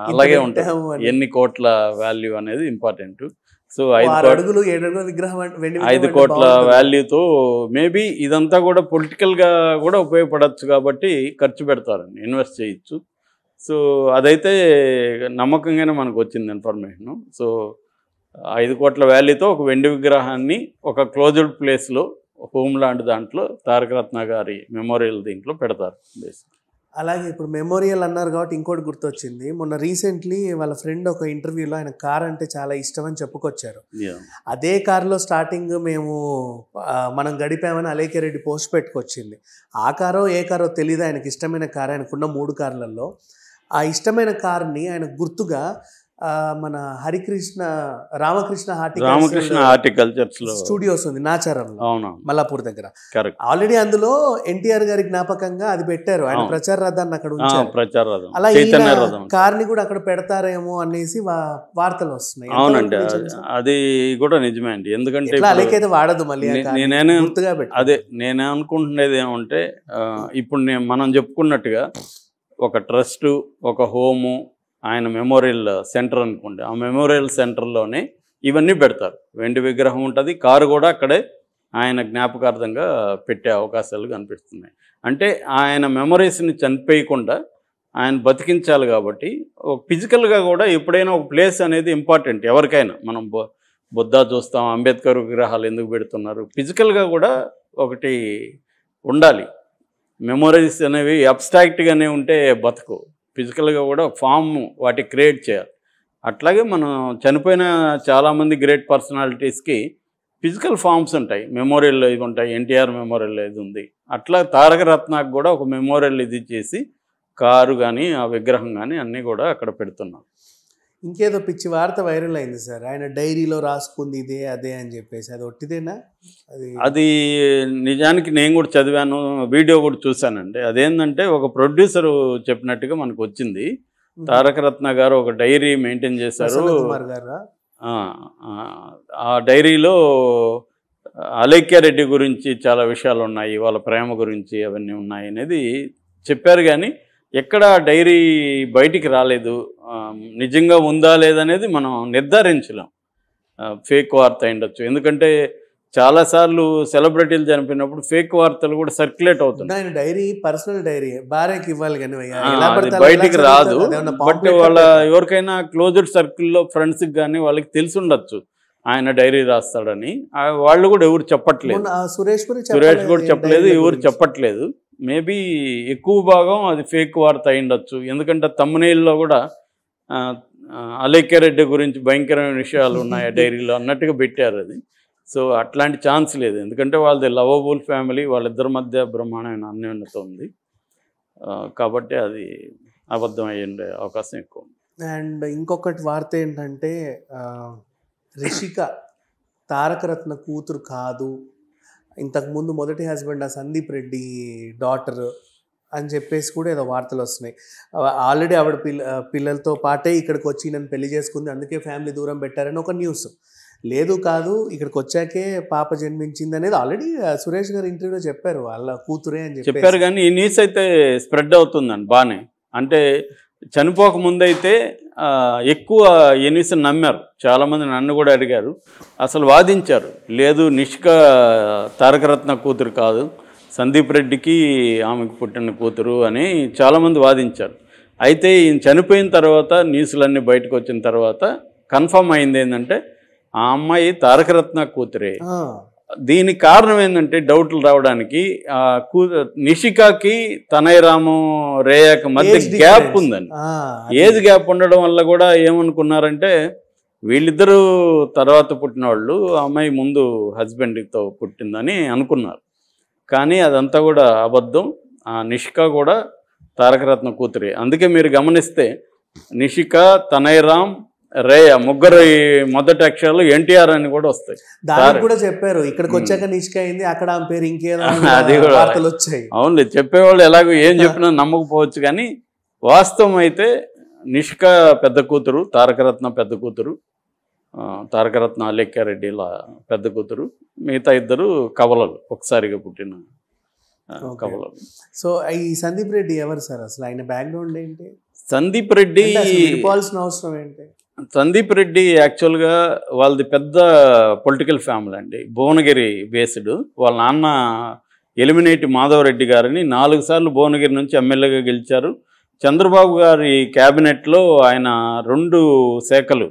అలాగే అని. ఎన్ని కోట్ల వాల్యూ అనేది ఇంపార్టెంట్ సో ఐదు అడుగులు ఏడు విగ్రహం ఐదు కోట్ల. వాల్యూతో మేబీ ఇదంతా కూడా పొలిటికల్గా కూడా ఉపయోగపడచ్చు కాబట్టి ఖర్చు పెడతారండి ఇన్వెస్ట్ చేయొచ్చు సో అదైతే నమ్మకంగానే మనకు వచ్చింది ఇన్ఫర్మేషన్ సో ఐదు కోట్ల వాల్యూతో ఒక వెండి విగ్రహాన్ని ఒక క్లోజ్డ్ ప్లేస్లో హోమ్ లాంటి దాంట్లో తారకరత్న గారి మెమోరియల్ దీంట్లో పెడతారు. అలాగే ఇప్పుడు మెమోరియల్ అన్నారు కాబట్టి ఇంకోటి గుర్తొచ్చింది. మొన్న రీసెంట్లీ వాళ్ళ ఫ్రెండ్ ఒక ఇంటర్వ్యూలో ఆయన కార్ అంటే చాలా ఇష్టం అని చెప్పుకొచ్చారు. అదే కారులో స్టార్టింగ్ మేము మనం గడిపామని అలేఖ్య రెడ్డి పోస్ట్ పెట్టుకొచ్చింది. ఆ కారో ఏ కారో తెలియదు ఆయనకి ఇష్టమైన కారు ఆయనకున్న మూడు కార్లలో ఆ ఇష్టమైన కార్ని ఆయన గుర్తుగా మన హరికృష్ణ రామకృష్ణ రామకృష్ణ హార్టికల్చర్స్ స్టూడియోస్ ఉంది నాచారంలో అవును మల్లాపూర్ దగ్గర. ఆల్రెడీ అందులో ఎన్టీఆర్ గారి జ్ఞాపకంగా అది పెట్టారు ఆయన. ప్రచార రథాన్ని అక్కడ ఉంచారు. ప్రచార రథం. అలా రథం. కార్ని కూడా అక్కడ పెడతారేమో అనేసి వార్తలు వస్తున్నాయి. అవునండి అది- కూడా నిజమే అండి. ఎందుకంటే అలేకైతే వాడదు మళ్ళీ నే-. నేనే గుర్తుగా పెట్టు అదే నేను అనుకుంటున్నది ఏమంటే ఇప్పుడు మనం చెప్పుకున్నట్టుగా ఒక ట్రస్టు ఒక హోము ఆయన మెమోరియల్ సెంటర్ అనుకోండి. ఆ మెమోరియల్ సెంటర్లోనే ఇవన్నీ పెడతారు. వెండి విగ్రహం ఉంటుంది కారు కూడా అక్కడే ఆయన జ్ఞాపకార్థంగా పెట్టే అవకాశాలు కనిపిస్తున్నాయి. అంటే ఆయన మెమరీస్ని చనిపోయకుండా ఆయన బతికించాలి కాబట్టి ఫిజికల్గా కూడా ఎప్పుడైనా ఒక ప్లేస్ అనేది ఇంపార్టెంట్ ఎవరికైనా. మనం బొ బుద్ధ చూస్తాం అంబేద్కర్ విగ్రహాలు ఎందుకు పెడుతున్నారు? ఫిజికల్గా కూడా ఒకటి ఉండాలి. మెమొరీస్ అనేవి అబ్స్ట్రాక్ట్గానే ఉంటే బతకు. ఫిజికల్గా కూడా ఫామ్ వాటి క్రియేట్ చేయాలి. అట్లాగే మనం చనిపోయిన చాలామంది గ్రేట్ పర్సనాలిటీస్కి ఫిజికల్ ఫామ్స్ ఉంటాయి. మెమోరియల్ ఇది ఉంటాయి. ఎన్టీఆర్ మెమోరియల్ ఇది ఉంది. అట్లా తారక రత్నాకు కూడా ఒక మెమోరియల్ ఇది చేసి కారు కానీ ఆ విగ్రహం కానీ అన్నీ కూడా అక్కడ పెడుతున్నాం. ఇంకేదో పిచ్చి వార్త వైరల్ అయింది సార్. ఆయన డైరీలో రాసుకుంది ఇదే అదే అని చెప్పేసి. అది ఒట్టిదేనా? అది అది నిజానికి నేను కూడా చదివాను వీడియో కూడా చూశానండి. అదేంటంటే ఒక ప్రొడ్యూసర్ చెప్పినట్టుగా మనకు వచ్చింది. తారక రత్న గారు ఒక డైరీ మెయింటైన్ చేశారు. ఆ, డైరీలో అలేఖ్య రెడ్డి గురించి చాలా విషయాలు ఉన్నాయి వాళ్ళ ప్రేమ గురించి అవన్నీ ఉన్నాయి అనేది చెప్పారు కానీ ఎక్కడ డైరీ బయటికి రాలేదు. నిజంగా ఉందా లేదనేది మనం నిర్ధారించలేం. ఫేక్ వార్త అయిండొచ్చు ఎందుకంటే చాలాసార్లు సెలబ్రిటీలు చనిపోయినప్పుడు ఫేక్ వార్తలు కూడా సర్క్యులేట్ అవుతున్నాయి. డైరీ పర్సనల్ డైరీ భార్యకి ఇవ్వాలి కానీ బయటికి రాదు. బట్ వాళ్ళ? ఎవరికైనా క్లోజ్డ్ సర్కిల్లో ఫ్రెండ్స్కి కానీ వాళ్ళకి తెలిసి ఉండొచ్చు ఆయన డైరీ రాస్తాడని. వాళ్ళు కూడా ఎవరు చెప్పట్లేదు. సురేష్ కూడా చెప్పలేదు ఎవరు. చెప్పట్లేదు. మేబీ ఎక్కువ భాగం అది ఫేక్ వార్త అయిండొచ్చు ఎందుకంటే తమ్మునేల్లో కూడా ఆ, అలేఖ్య రెడ్డి గురించి భయంకరమైన విషయాలు ఉన్నాయి ఆ డైరీలో అన్నట్టుగా పెట్టారు అది. సో అట్లాంటి ఛాన్స్ లేదు. ఎందుకంటే వాళ్ళది లవబుల్ ఫ్యామిలీ వాళ్ళిద్దరి మధ్య బ్రహ్మాండమైన అన్యోన్యత ఉంది. కాబట్టి అది అబద్ధం అయ్యే అవకాశం ఎక్కువ ఉంది. అండ్ ఇంకొకటి వార్త ఏంటంటే రిషిక తారకరత్న కూతురు కాదు ఇంతకుముందు మొదటి హస్బెండ్ ఆ సందీప్ రెడ్డి డాటర్ అని చెప్పేసి కూడా ఏదో వార్తలు వస్తున్నాయి. ఆల్రెడీ ఆవిడ పిల్ల పిల్లలతో పాటే ఇక్కడికి వచ్చి నన్ను పెళ్ళి చేసుకుంది అందుకే ఫ్యామిలీ దూరం పెట్టారని ఒక న్యూస్. లేదు కాదు ఇక్కడికి వచ్చాకే పాప జన్మించింది అనేది ఆల్రెడీ సురేష్ గారు ఇంటర్వ్యూలో చెప్పారు వాళ్ళ కూతురే అని చెప్పారు కానీ ఈ న్యూస్ అయితే స్ప్రెడ్ అవుతుందండి బాగానే అంటే చనిపోక ముందైతే ఎక్కువ ఈ నమ్మారు. చాలామంది నన్ను కూడా అడిగారు. అసలు వాదించారు. లేదు నిష్క తారకరత్న కూతురు కాదు. సందీప్ రెడ్డికి ఆమెకు పుట్టిన కూతురు అని చాలామంది వాదించారు. అయితే ఈయన చనిపోయిన తర్వాత న్యూస్లన్నీ బయటకు వచ్చిన తర్వాత కన్ఫర్మ్ అయింది ఏంటంటే ఆ అమ్మాయి తారకరత్న కూతురే. దీనికి కారణం ఏంటంటే డౌట్లు రావడానికి నిషికాకి తనయరాము రేయాకి మధ్య గ్యాప్. ఉందండి. ఏజ్ గ్యాప్ ఉండడం వల్ల కూడా ఏమనుకున్నారంటే వీళ్ళిద్దరూ తర్వాత పుట్టిన వాళ్ళు అమ్మాయి ముందు హస్బెండ్తో పుట్టిందని అనుకున్నారు కానీ అదంతా కూడా అబద్ధం ఆ నిషిక కూడా తారకరత్న కూతురే అందుకే మీరు గమనిస్తే నిషిక తనయరామ్ రేయ ముగ్గురు మొదటి అక్షరాలు ఎన్టీఆర్ అని కూడా వస్తాయి. దానికి తారక్. కూడా చెప్పారు. ఇక్కడికి వచ్చాక నిష్క అయింది అక్కడ ఆమె పేరు ఇంకేదో అది కూడా. వార్తలు వచ్చాయి. అవునులే చెప్పేవాళ్ళు ఎలాగో ఏం చెప్పినా నమ్మకపోవచ్చు కానీ వాస్తవం అయితే నిష్క పెద్ద కూతురు తారకరత్న పెద్ద కూతురు తారకరత్న అలేఖ్యారెడ్డిల పెద్ద కూతురు మిగతా ఇద్దరు కవలలు ఒకసారిగా పుట్టిన. కవలలు. సో ఈ సందీప్ రెడ్డి ఎవరు సార్? అసలు ఆయన బ్యాక్గ్రౌండ్ ఏంటి? సందీప్ రెడ్డి అవసరం ఏంటి? సందీప్ రెడ్డి యాక్చువల్గా వాళ్ళది పెద్ద పొలిటికల్ ఫ్యామిలీ అండి. భువనగిరి బేస్డ్ వాళ్ళ నాన్న ఎలిమినేటి మాధవరెడ్డి గారిని నాలుగు సార్లు భువనగిరి నుంచి ఎమ్మెల్యేగా గెలిచారు. చంద్రబాబు గారి క్యాబినెట్లో ఆయన రెండు శాఖలు.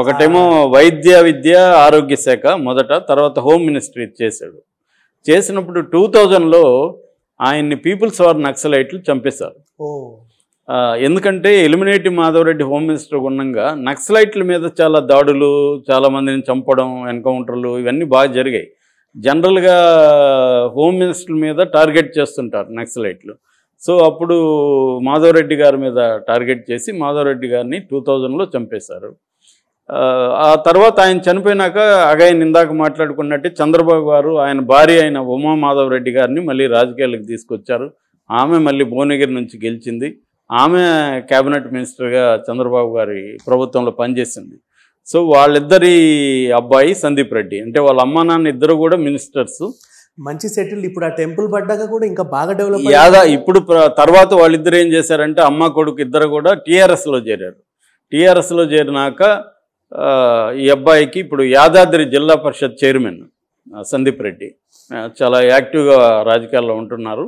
ఒకటేమో వైద్య విద్య ఆరోగ్య శాఖ మొదట తర్వాత హోమ్ మినిస్ట్రీ చేశాడు. చేసినప్పుడు టూ థౌజండ్లో ఆయన్ని పీపుల్స్ వార్ నక్సలైట్లు చంపేశారు. ఎందుకంటే ఎలిమినేటివ్ మాధవరెడ్డి హోమ్ మినిస్టర్ ఉండగా నక్సలైట్ల మీద చాలా దాడులు చాలా మందిని చంపడం ఎన్కౌంటర్లు ఇవన్నీ బాగా జరిగాయి. జనరల్గా హోమ్ మినిస్టర్ మీద టార్గెట్ చేస్తుంటారు నక్సలైట్లు. సో అప్పుడు మాధవరెడ్డి గారి మీద టార్గెట్ చేసి మాధవరెడ్డి గారిని టూ థౌజండ్లో చంపేశారు. ఆ, తర్వాత ఆయన చనిపోయినాక అగైన్ ఇందాక మాట్లాడుకున్నట్టే చంద్రబాబు గారు ఆయన భార్య అయిన ఉమా మాధవరెడ్డి గారిని మళ్ళీ రాజకీయాలకు తీసుకొచ్చారు. ఆమె మళ్ళీ భువనగిరి నుంచి గెలిచింది. ఆమె కేబినెట్ మినిస్టర్గా చంద్రబాబు గారి ప్రభుత్వంలో పనిచేసింది. సో వాళ్ళిద్దరి అబ్బాయి సందీప్ రెడ్డి. అంటే వాళ్ళ అమ్మ నాన్న ఇద్దరు కూడా మినిస్టర్స్. మంచి సెటిల్డ్ ఇప్పుడు ఆ టెంపుల్ పడ్డాక కూడా ఇంకా బాగా డెవలప్ యాదా ఇప్పుడు తర్వాత వాళ్ళిద్దరు ఏం చేశారంటే అమ్మ కొడుకు ఇద్దరు కూడా టీఆర్ఎస్లో చేరారు. టీఆర్ఎస్లో చేరినాక ఈ అబ్బాయికి ఇప్పుడు యాదాద్రి జిల్లా పరిషత్ చైర్మన్ సందీప్ రెడ్డి. చాలా యాక్టివ్గా రాజకీయాల్లో ఉంటున్నారు.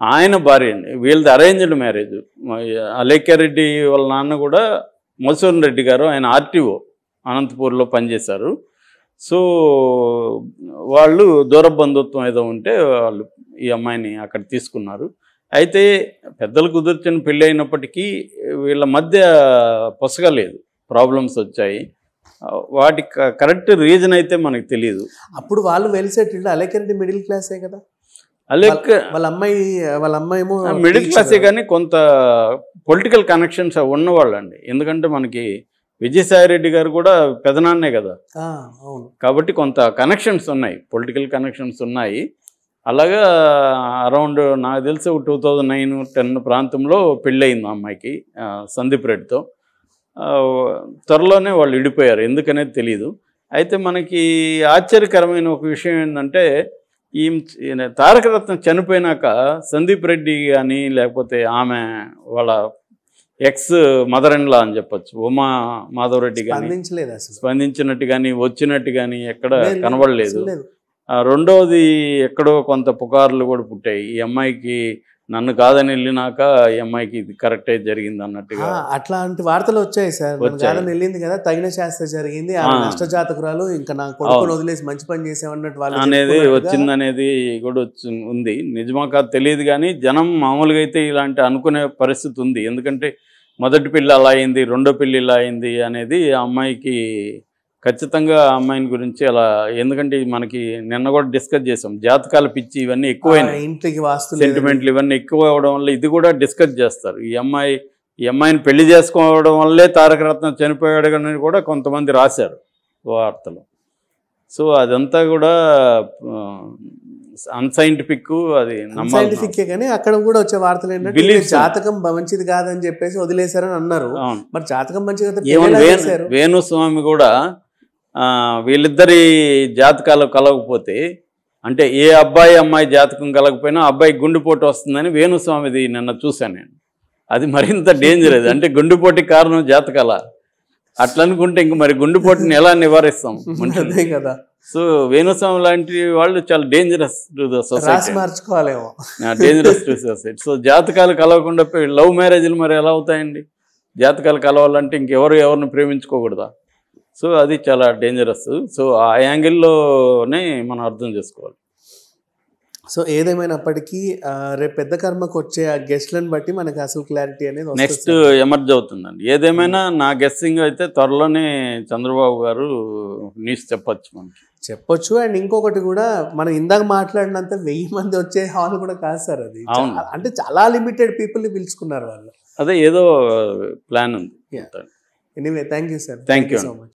ఆయన భార్య అండి వీళ్ళది అరేంజ్డ్ మ్యారేజ్. అలేఖ్యారెడ్డి వాళ్ళ నాన్న కూడా మధుసూదన్ రెడ్డి గారు ఆయన ఆర్టీఓ అనంతపూర్లో పనిచేశారు. సో వాళ్ళు దూర బంధుత్వం ఏదో ఉంటే వాళ్ళు ఈ అమ్మాయిని అక్కడ తీసుకున్నారు. అయితే పెద్దలు కుదిర్చిన పెళ్ళి అయినప్పటికీ వీళ్ళ మధ్య పొసగలేదు ప్రాబ్లమ్స్ వచ్చాయి. వాటి కరెక్ట్ రీజన్ అయితే మనకు తెలియదు అప్పుడు వాళ్ళు వెల్ సెటిల్డ్ అలేకరెడ్డి మిడిల్ క్లాసే కదా? అలెక్ వాళ్ళ అమ్మాయి వాళ్ళ అమ్మాయి ఏమో మిడిల్. క్లాసే కానీ కొంత పొలిటికల్ కనెక్షన్స్ ఉన్నవాళ్ళండి. ఎందుకంటే మనకి విజయసాయిరెడ్డి గారు కూడా పెదనాన్నే కదా. అవును. కాబట్టి కొంత కనెక్షన్స్ ఉన్నాయి. పొలిటికల్ కనెక్షన్స్ ఉన్నాయి. అలాగా అరౌండ్ నాకు తెలిసి టూ థౌజండ్ నైన్ టెన్ ప్రాంతంలో పెళ్ళయింది ఆ అమ్మాయికి సందీప్ రెడ్డితో. త్వరలోనే వాళ్ళు విడిపోయారు. ఎందుకనేది తెలియదు అయితే మనకి ఆశ్చర్యకరమైన ఒక విషయం ఏంటంటే ఈ ఈయన తారకరత్న చనిపోయినాక సందీప్ రెడ్డి కానీ లేకపోతే ఆమె వాళ్ళ ఎక్స్ మదర్ ఇన్ లా అని చెప్పొచ్చు ఉమా మాధవరెడ్డి కానీ స్పందించలేదు అసలు. స్పందించినట్టు కానీ వచ్చినట్టు కానీ ఎక్కడ లేదు, కనబడలేదు. రెండవది ఎక్కడో కొంత పుకార్లు కూడా పుట్టాయి. ఈ అమ్మాయికి నన్ను కాదని వెళ్ళినాక ఈ అమ్మాయికి ఇది కరెక్టే జరిగింది అన్నట్టుగా అట్లాంటి వార్తలు వచ్చాయి సార్. కాదని వెళ్ళింది కదా తగిన శాస్త్ర జరిగింది. నష్టజాతకురాలు ఇంకా నా కొడుకుని. వదిలేసి మంచి పని చేసామన్నట్టు వాళ్ళు అనేది చెప్పుకున్నట్టుగా వచ్చిందనేది కూడా వచ్చి ఉంది నిజమా కాదు తెలియదు కానీ జనం మామూలుగా అయితే ఇలాంటి అనుకునే పరిస్థితి ఉంది ఎందుకంటే మొదటి పెళ్ళి అలా అయింది రెండో పెళ్ళి ఇలా అయింది అనేది ఆ అమ్మాయికి ఖచ్చితంగా అమ్మాయిని గురించి అలా ఎందుకంటే మనకి నిన్న కూడా డిస్కస్ చేసాం జాతకాల పిచ్చి ఇవన్నీ ఎక్కువైనాయి. ఆ, ఇంటికి వాస్తు. సెంటిమెంట్లు ఇవన్నీ ఎక్కువ అవడం వల్ల ఇది కూడా డిస్కస్ చేస్తారు. ఈ అమ్మాయి ఈ అమ్మాయిని పెళ్ళి చేసుకోవడం వల్లే తారక రత్నం చనిపోయాడు అని కూడా కొంతమంది రాశారు వార్తలు. సో అదంతా కూడా అన్సైంటిఫిక్ అది సైంటిఫిక్ కానీ అక్కడ కూడా వచ్చే వార్తలు ఏంటంటే జాతకం మంచిది కాదని చెప్పేసి వదిలేశారని అన్నారు. మరి జాతకం మంచిది? వేణుస్వామి కూడా వీళ్ళిద్దరి జాతకాలు కలగకపోతే అంటే ఏ అబ్బాయి అమ్మాయి జాతకం కలగకపోయినా అబ్బాయి గుండెపోటు వస్తుందని వేణుస్వామిది నిన్న చూశాను నేను. అది మరింత డేంజర్ అది. అంటే గుండెపోటుకి కారణం జాతకాల. అట్లా అనుకుంటే ఇంక మరి గుండెపోటుని ఎలా నివారిస్తాం? అదే కదా. సో వేణుస్వామి లాంటి వాళ్ళు చాలా డేంజరస్ టు ద సొసైటీ మార్చుకోవాలేమో. డేంజరస్ టు సొసైటీ సో జాతకాలు కలవకుండా లవ్ మ్యారేజ్లు మరి ఎలా అవుతాయండి? జాతకాలు కలవాలంటే ఇంకెవరు ఎవరిని ప్రేమించుకోకూడదా? సో అది చాలా డేంజరస్ సో ఆ యాంగిల్లోనే మనం అర్థం చేసుకోవాలి. సో ఏదేమైనప్పటికీ రేపు పెద్ద కర్మకు వచ్చే ఆ గెస్ట్లను బట్టి మనకి అసలు క్లారిటీ అనేది నెక్స్ట్. ఎమర్జ్ అవుతుందండి. ఏదేమైనా నా గెస్సింగ్ అయితే త్వరలోనే చంద్రబాబు గారు న్యూస్ చెప్పొచ్చు మనకి. చెప్పొచ్చు. అండ్ ఇంకొకటి కూడా మనం ఇందాక మాట్లాడినంత వెయ్యి మంది వచ్చే హాల్ కూడా కాదు సార్ అది. అంటే చాలా లిమిటెడ్ పీపుల్ని పిలుచుకున్నారు వాళ్ళు. అదే ఏదో ప్లాన్ ఉంది. Anyway thank you sir Thank you. So much